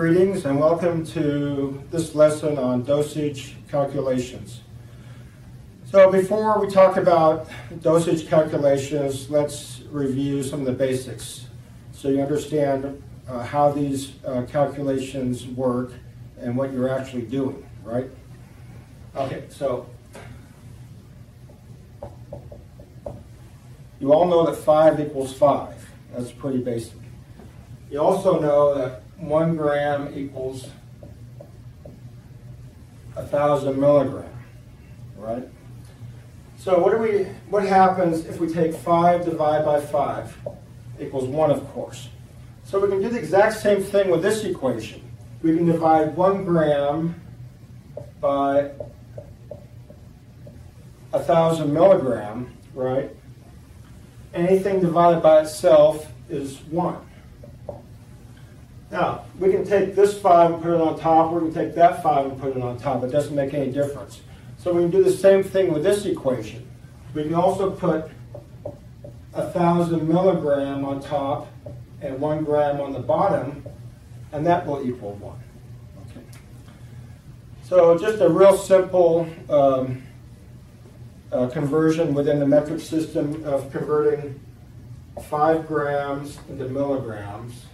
Greetings and welcome to this lesson on dosage calculations. So before we talk about dosage calculations, let's review some of the basics so you understand uh, how these uh, calculations work and what you're actually doing, right? Okay, so you all know that 5 equals 5. That's pretty basic. You also know that one gram equals a thousand milligram, right? So what do we? What happens if we take five divided by five equals one, of course. So we can do the exact same thing with this equation. We can divide one gram by a thousand milligram, right? Anything divided by itself is one. Now, we can take this 5 and put it on top, or we can take that 5 and put it on top. It doesn't make any difference. So we can do the same thing with this equation. We can also put a 1,000 milligram on top and 1 gram on the bottom, and that will equal 1. Okay. So just a real simple um, uh, conversion within the metric system of converting 5 grams into milligrams.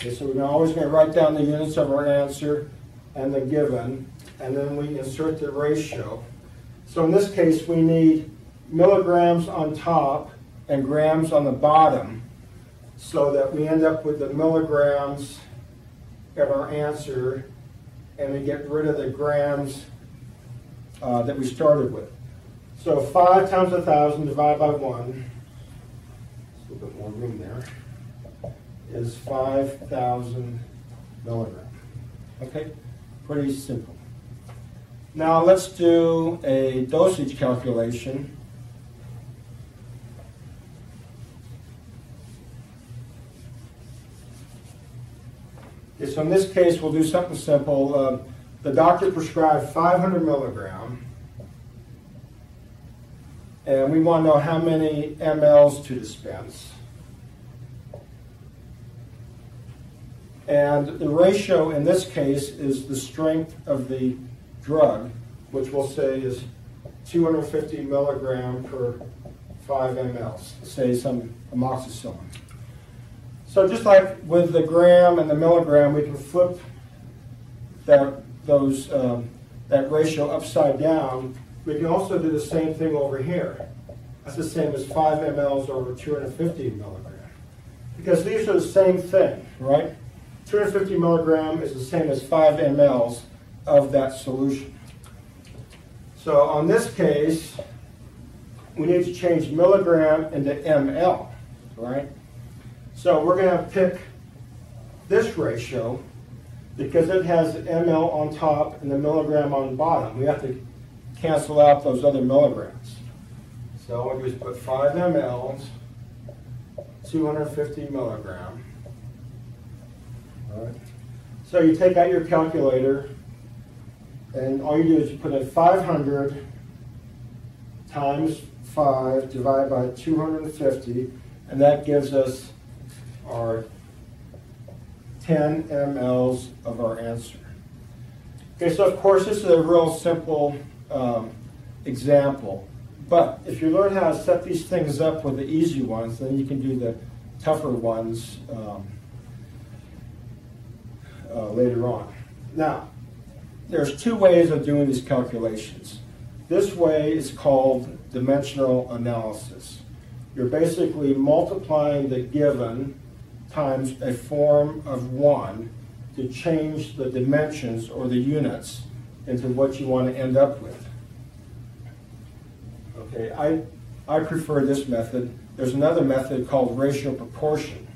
Okay, so we're always going to write down the units of our answer and the given, and then we insert the ratio. So in this case, we need milligrams on top and grams on the bottom so that we end up with the milligrams of our answer and we get rid of the grams uh, that we started with. So 5 times 1,000 divided by 1, a little bit more room there is 5,000 milligrams. Okay, pretty simple. Now let's do a dosage calculation. Okay, so in this case, we'll do something simple. Uh, the doctor prescribed 500 milligram, and we want to know how many mLs to dispense. And the ratio in this case is the strength of the drug, which we'll say is 250 milligram per 5 mL, say some amoxicillin. So just like with the gram and the milligram, we can flip that, those, um, that ratio upside down. We can also do the same thing over here. That's the same as 5 mLs over 250 milligram. Because these are the same thing, right? 250 milligram is the same as 5 mLs of that solution. So on this case, we need to change milligram into ml, right? So we're going to pick this ratio because it has ml on top and the milligram on bottom. We have to cancel out those other milligrams. So what we do is put 5 mLs, 250 So you take out your calculator, and all you do is you put in 500 times 5 divided by 250, and that gives us our 10 mLs of our answer. Okay, so of course this is a real simple um, example, but if you learn how to set these things up with the easy ones, then you can do the tougher ones um, uh, later on. Now, there's two ways of doing these calculations. This way is called dimensional analysis. You're basically multiplying the given times a form of 1 to change the dimensions or the units into what you want to end up with. Okay, I, I prefer this method. There's another method called ratio proportion.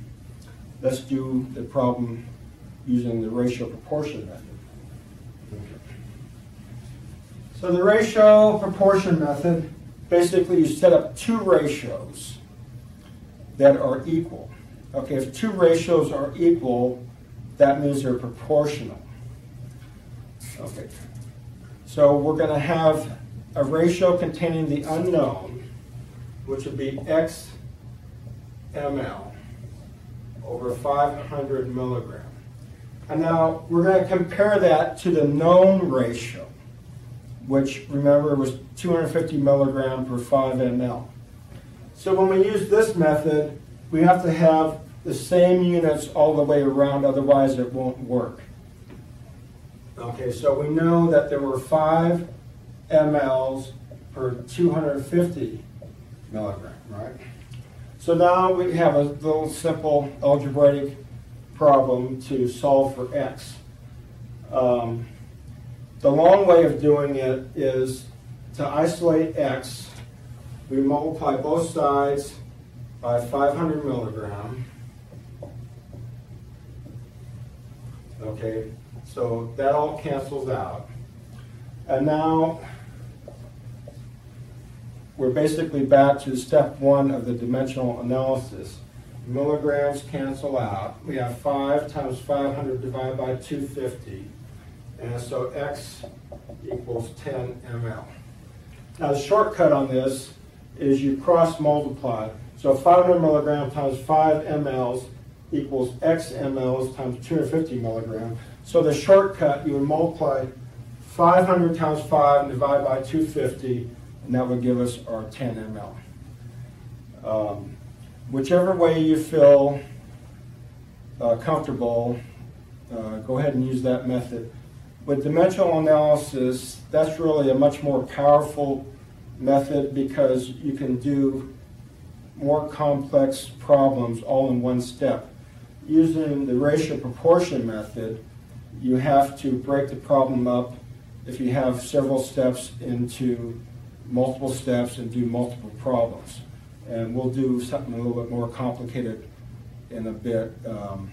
Let's do the problem using the ratio proportion method. So the ratio proportion method, basically you set up two ratios that are equal. Okay, if two ratios are equal, that means they're proportional. Okay, so we're going to have a ratio containing the unknown, which would be x ml. over 500 milligram. And now we're going to compare that to the known ratio, which remember was 250 milligram per 5 ml. So when we use this method, we have to have the same units all the way around, otherwise it won't work. Okay, so we know that there were 5 mLs per 250 milligram, right? So now we have a little simple algebraic problem to solve for x. Um, the long way of doing it is to isolate x, we multiply both sides by 500 milligram. Okay, so that all cancels out. And now we're basically back to step one of the dimensional analysis. Milligrams cancel out. We have 5 times 500 divided by 250. And so x equals 10 ml. Now the shortcut on this is you cross multiply. So 500 milligrams times 5 mLs equals x mLs times 250 milligrams. So the shortcut, you would multiply 500 times 5 and divide by 250 and that would give us our 10 ml. Um, whichever way you feel uh, comfortable, uh, go ahead and use that method. With dimensional analysis, that's really a much more powerful method because you can do more complex problems all in one step. Using the ratio proportion method, you have to break the problem up if you have several steps into multiple steps and do multiple problems. And we'll do something a little bit more complicated in a bit um,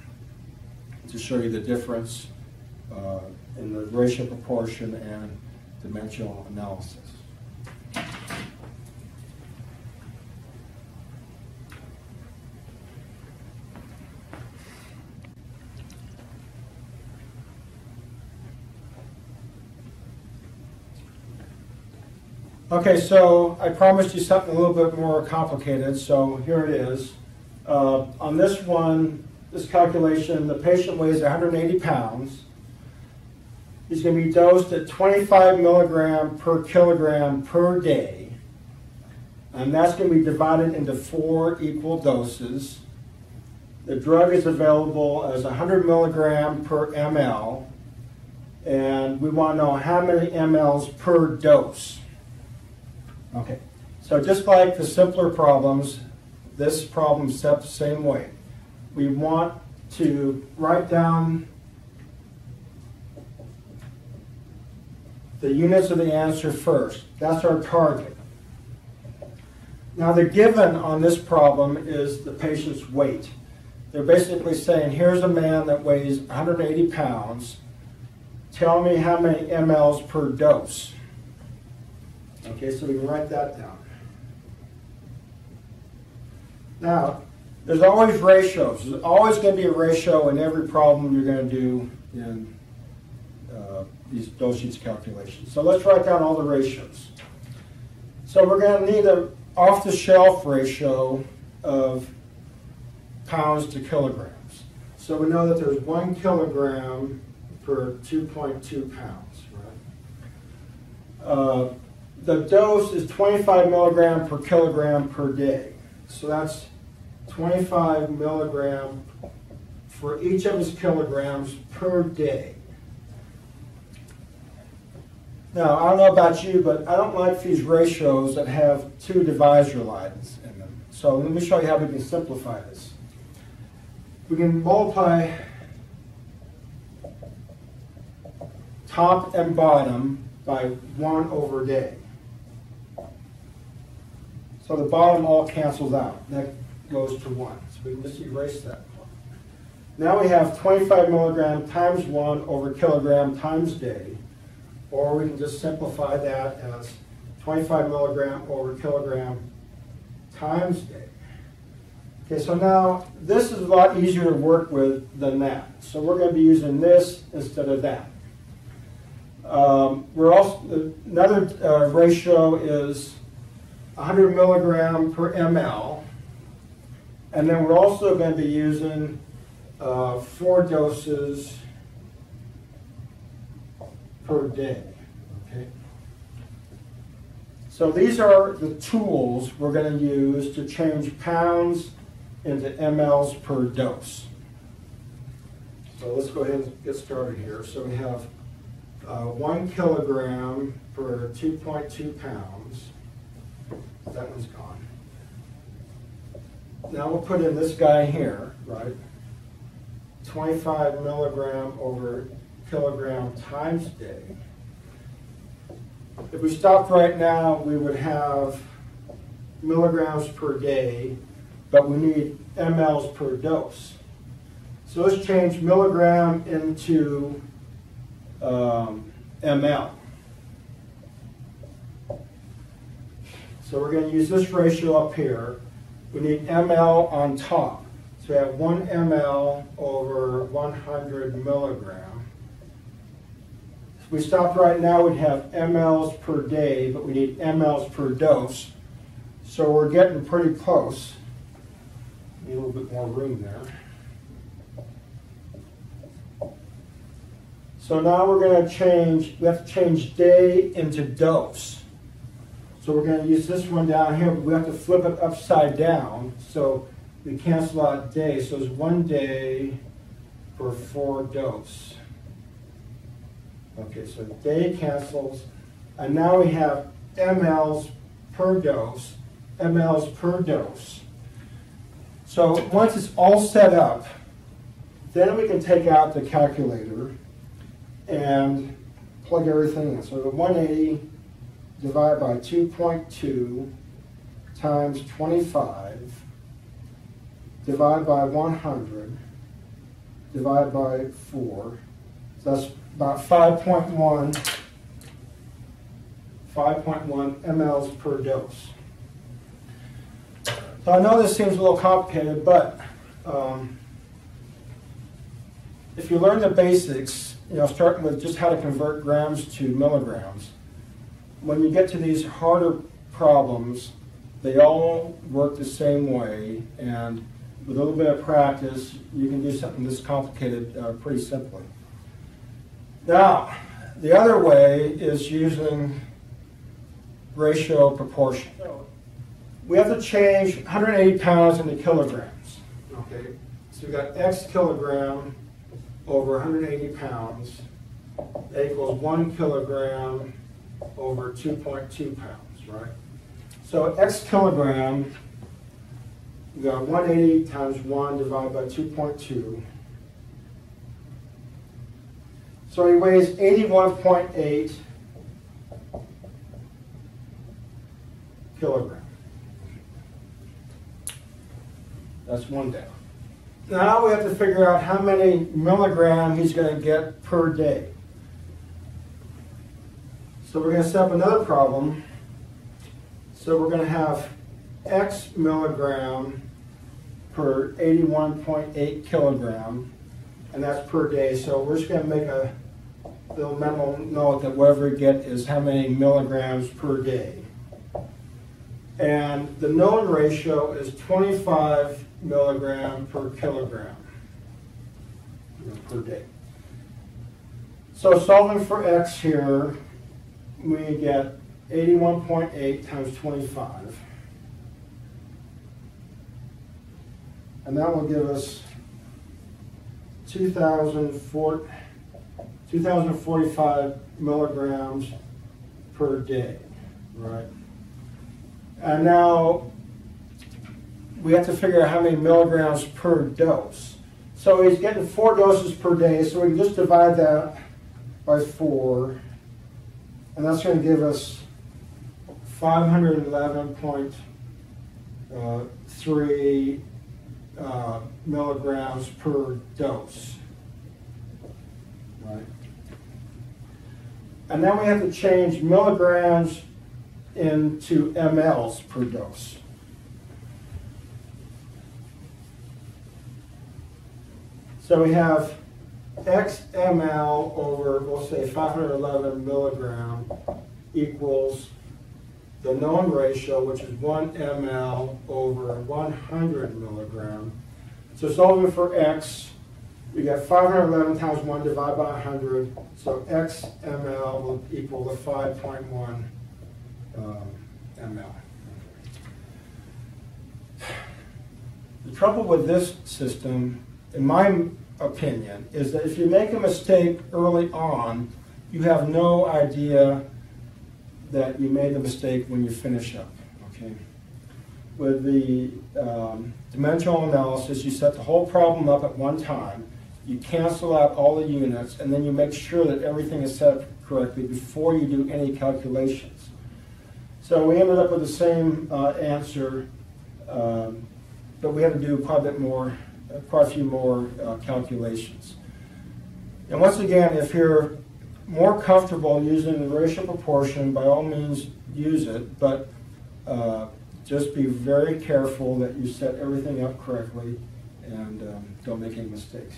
to show you the difference uh, in the ratio proportion and dimensional analysis. Okay, so I promised you something a little bit more complicated, so here it is. Uh, on this one, this calculation, the patient weighs 180 pounds. He's going to be dosed at 25 milligram per kilogram per day. And that's going to be divided into four equal doses. The drug is available as 100 milligram per ml. And we want to know how many mLs per dose. Okay, so just like the simpler problems, this problem is set the same way. We want to write down the units of the answer first. That's our target. Now the given on this problem is the patient's weight. They're basically saying, here's a man that weighs 180 pounds. Tell me how many mLs per dose. Okay, so we can write that down. Now, there's always ratios. There's always going to be a ratio in every problem you're going to do in uh, these dosage calculations. So let's write down all the ratios. So we're going to need an off-the-shelf ratio of pounds to kilograms. So we know that there's one kilogram per 2.2 pounds, right? Uh, the dose is 25 milligram per kilogram per day. So that's 25 milligram for each of his kilograms per day. Now, I don't know about you, but I don't like these ratios that have two divisor lines in them. So let me show you how we can simplify this. We can multiply top and bottom by 1 over day. So the bottom all cancels out. That goes to 1. So we can just erase that. Now we have 25 milligram times 1 over kilogram times day. Or we can just simplify that as 25 milligram over kilogram times day. Okay, so now this is a lot easier to work with than that. So we're going to be using this instead of that. Um, we're also another uh, ratio is 100 milligram per ml. And then we're also going to be using uh, four doses per day. Okay. So these are the tools we're going to use to change pounds into mLs per dose. So let's go ahead and get started here. So we have uh, one kilogram per 2.2 pounds. That one's gone. Now we'll put in this guy here, right? 25 milligram over kilogram times day. If we stopped right now, we would have milligrams per day, but we need mLs per dose. So let's change milligram into um, ml. So we're going to use this ratio up here. We need ml on top. So we have 1 ml over 100 milligram. If we stopped right now, we'd have mLs per day, but we need mLs per dose. So we're getting pretty close. Need a little bit more room there. So now we're going to change, we have to change day into dose. So we're going to use this one down here, but we have to flip it upside down. So we cancel out day. So it's one day for four dose. Okay, so day cancels. And now we have mLs per dose, mLs per dose. So once it's all set up, then we can take out the calculator and plug everything in. So the 180 divided by 2.2 times 25 divided by 100 divided by 4. So that's about 5.1 5.1 mLs per dose. So I know this seems a little complicated, but um, if you learn the basics, you know, starting with just how to convert grams to milligrams, when you get to these harder problems, they all work the same way, and with a little bit of practice, you can do something this complicated uh, pretty simply. Now, the other way is using ratio proportion. We have to change 180 pounds into kilograms. Okay, so we've got X kilogram over 180 pounds equals one kilogram over 2.2 pounds, right? So X kilogram, we got 180 times 1 divided by 2.2. So he weighs 81.8 kilogram. That's one down. Now we have to figure out how many milligram he's going to get per day. So we're going to set up another problem. So we're going to have X milligram per 81.8 kilogram, and that's per day. So we're just going to make a little mental note that whatever we get is how many milligrams per day. And the known ratio is 25 milligram per kilogram per day. So solving for x here, we get 81.8 times 25. And that will give us 2,045 milligrams per day, right? And now we have to figure out how many milligrams per dose. So he's getting four doses per day, so we can just divide that by four, and that's going to give us 511.3 uh, milligrams per dose. Right. And then we have to change milligrams into mLs per dose. So we have X ml over, we'll say 511 milligram equals the known ratio, which is 1 ml over 100 milligram. So solving for x, we get 511 times 1 divided by 100, so x ml will equal the 5.1 um, ml. The trouble with this system, in my opinion, is that if you make a mistake early on, you have no idea that you made the mistake when you finish up. Okay. With the um, dimensional analysis, you set the whole problem up at one time. You cancel out all the units, and then you make sure that everything is set up correctly before you do any calculations. So we ended up with the same uh, answer, um, but we had to do quite a bit more, quite a few more uh, calculations. And once again, if you're more comfortable using the ratio proportion, by all means use it, but uh, just be very careful that you set everything up correctly and um, don't make any mistakes.